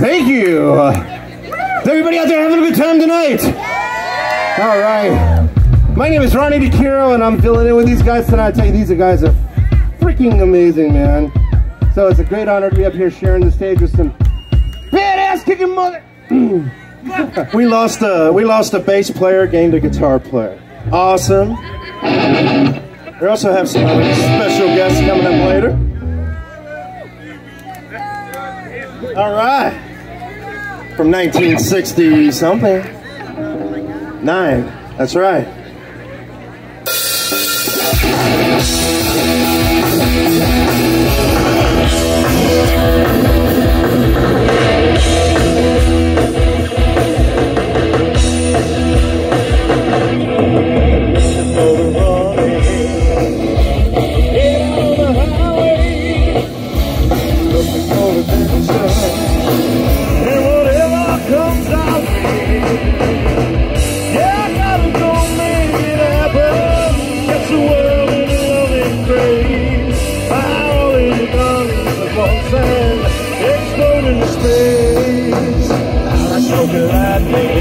Thank you. Is everybody out there having a good time tonight? All right. My name is Ronnie DeCuro, and I'm filling in with these guys tonight. I tell you, these guys are freaking amazing, man. So it's a great honor to be up here sharing the stage with some badass kicking mother. we lost a we lost a bass player, gained a guitar player. Awesome. We also have some other special guests coming up later. All right. From 1960 something. Nine. That's right. space. I spoke lightly.